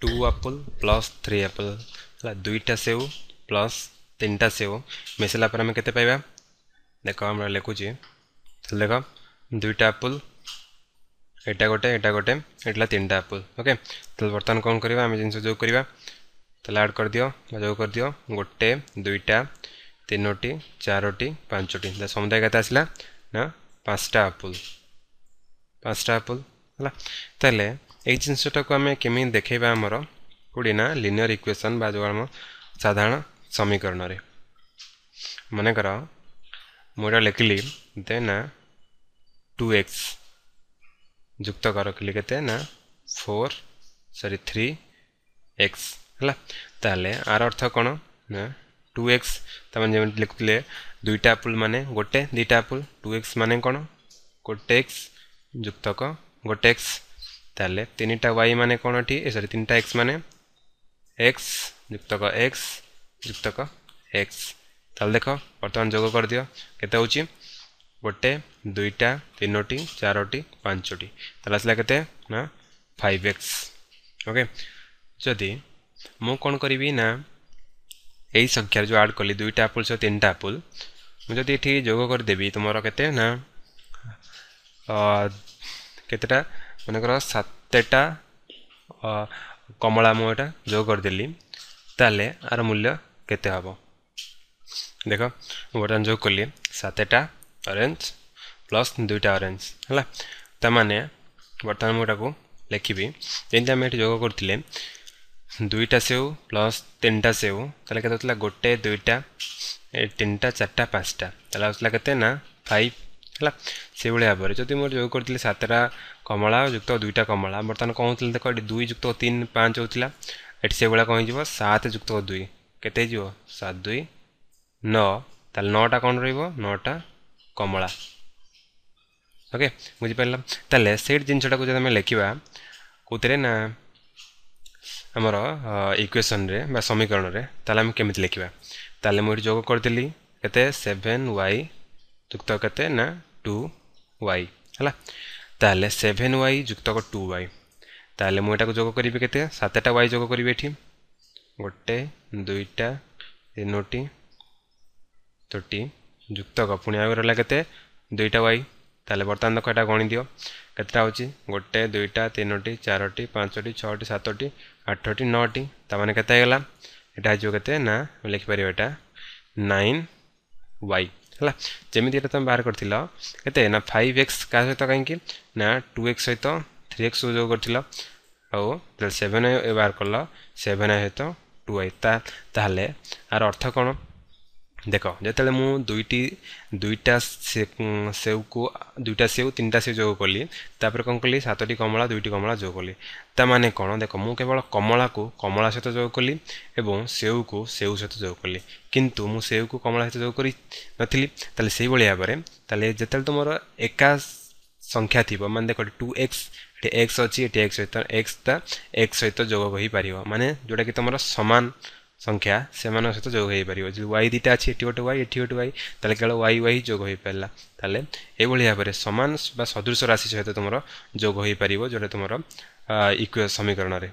to आपल plus three आपल है दुईटा सेव प्लस तीन टा सेव मिसला पर देख आम लिखुच देख दुईटा आपल एटा गोटे एटा गोटे एटा तीन टा आपल ओके बर्तमान तो कौन करवा आम जिन जो करवा एड तो कर दि जो कर दि गोटे दुईटा तीनोटी चारोटी पांचटी समुदाय के आसला ना पांचटा आपल पांचटा आपल है जिनसटा को आम कम देखा आमर कौटी ना लिनियर इक्वेसन जो आम साधारण समीकरण से कर मुझे लिख लिखिली ना टू एक्स युक्त करके के फोर सरी थ्री एक्स है आर अर्थ कौन ना टू एक्स तम जमी लिखुले दुईटा पुल मान गोटे दुटा पुल टू एक्स मान कौन गोटे एक्स जुक्तक गोटे एक्स তাহলে তিনটা ওয়াই মানে কোণ এটি সরি তিনটা এক্স মানে এক্স যুক্তক এক্স যুক্তক এক্স তাহলে দেখ বর্তমান যোগ করে দিও কেতে হচ্ছে গোটে দুইটা তিনোটি চারোটি পাঁচটি তাহলে আসলে কেতে না ফাইভ এক্স ওকে যদি মু কোণ করবি না এই সংখ্যার যে আড কলি দুইটা আপুল সহ তিনটা আপুল মু যদি এটি যোগ করেদেবি তোমার কেতে না কেতেটা মনে কর সাত थेटा कमला मुझे जो करदेली ताले आर मूल्य केते हम देख बर्तमान जो कली सातटा अरेन्ज प्लस दुईटा अरेन्ज है तमाने बर्तमान मुझे लिखी जमी आम जो जोग करते दुईटा सेव प्लस तीन टा सेव तेल के गोटे दुईटा तीन टा चार्टा पाँचटा तेल आसला के फाइव से भाई भाव में जब मोर जो करते सतटा कमला युक्त दुईटा कमला बर्तमान कौन थी देख ये दुई युक्त तीन पाँच होता ये से भाया कौन जीव सात युक्त दुई के सात दुई ना नौटा कौन रौटा कमला ओके बुझीपाल तेल से जिनसटा को जब लिखा कौती ना आमर इक्वेसन समीकरण में तेल आम कमी लिखा तेल मुझे जो करी के सेभेन वाई युक्त के ଟୁ ୱାଇ ହେଲା ତାହେଲେ ସେଭେନ୍ ୱାଇ ଯୁକ୍ତକ ଟୁ ୱାଇ ତାହେଲେ ମୁଁ ଏଟାକୁ ଯୋଗ କରିବି କେତେ ସାତଟା ୱାଇ ଯୋଗ କରିବି ଏଠି ଗୋଟେ ଦୁଇଟା ତିନୋଟି ତୋଟି ଯୁକ୍ତକ ପୁଣି ଆଉ ରହିଲା କେତେ ଦୁଇଟା ୱାଇ ତାହେଲେ ବର୍ତ୍ତମାନ ଦେଖ ଏଇଟା ଗଣିଦିଅ କେତେଟା ହେଉଛି ଗୋଟେ ଦୁଇଟା ତିନୋଟି ଚାରୋଟି ପାଞ୍ଚଟି ଛଅଟି ସାତଟି ଆଠଟି ନଅଟି ତା'ମାନେ କେତେ ହେଇଗଲା ଏଇଟା ହେଇଯିବ କେତେ ନା ଲେଖିପାରିବ ଏଇଟା ନାଇନ୍ ୱାଇ ହେଲା ଯେମିତି ଏଇଟା ତୁମେ ବାହାର କରିଥିଲ କେତେ ନା ଫାଇଭ୍ ଏକ୍ସ କାହା ସହିତ କାହିଁକି ନା ଟୁ ଏକ୍ସ ସହିତ ଥ୍ରୀ ଏକ୍ସ ଯୋଗ କରିଥିଲ ଆଉ ସେଭେନ୍ ବାହାର କଲ ସେଭେନ୍ ସହିତ ଟୁ ୱାଇ ତାହେଲେ ଆର ଅର୍ଥ କ'ଣ দেখ ଯେତେବେଳେ ମୁଁ ଦୁଇଟି ଦୁଇଟା ସେଓକୁ ଦୁଇଟା ସେଓ ତିନିଟା ସେଓ ଯୋଗ କଲି ତାପରେ କ'ଣ କଲି ସାତଟି କମଳା ଦୁଇଟି କମଳା ଯୋଗ କଲି ତା ମାନେ କ'ଣ ଦେଖ ମୁଁ କେବଳ କମଳାକୁ କମଳା ସହିତ ଯୋଗ କଲି ଏବଂ ସେଓକୁ ସେଓ ସହିତ ଯୋଗ କଲି କିନ୍ତୁ ମୁଁ ସେଓକୁ କମଳା ସହିତ ଯୋଗ କରି ନଥିଲି ତାହେଲେ ସେଇଭଳି ଭାବରେ ତାହେଲେ ଯେତେବେଳେ ତୁମର ଏକା ସଂଖ୍ୟା ଥିବ ମାନେ ଦେଖ ଟୁ ଏକ୍ସ ଏଠି ଏକ୍ସ ଅଛି ଏଠି ଏକ୍ସ ସହିତ ଏକ୍ସଟା ଏକ୍ସ ସହିତ ଯୋଗ ହୋଇପାରିବ ମାନେ ଯେଉଁଟାକି ତୁମର ସମାନ ସଂଖ୍ୟା ସେମାନଙ୍କ ସହିତ ଯୋଗ ହୋଇପାରିବ ଯଦି ୱାଇ ଦୁଇଟା ଅଛି ଏଠି ଗୋଟେ ୱାଇ ଏଠି ଗୋଟେ ୱାଇ ତାହେଲେ କେବଳ ୱାଇ ୱାଇ ଯୋଗ ହୋଇପାରିଲା ତାହେଲେ ଏଭଳି ଭାବରେ ସମାନ ବା ସଦୃଶ ରାଶି ସହିତ ତୁମର ଯୋଗ ହୋଇପାରିବ ଯେଉଁଟା ତୁମର ଇକ୍ୱ ସମୀକରଣରେ